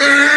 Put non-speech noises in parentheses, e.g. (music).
Yeah. (laughs)